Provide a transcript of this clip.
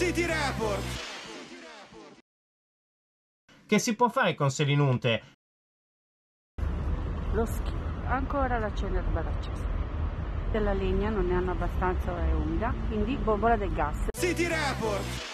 City Report. Che si può fare con Selinunte? Lo schifo. Ancora la cenere bella. Della legna non ne hanno abbastanza, è umida, quindi bombola del gas. City Report.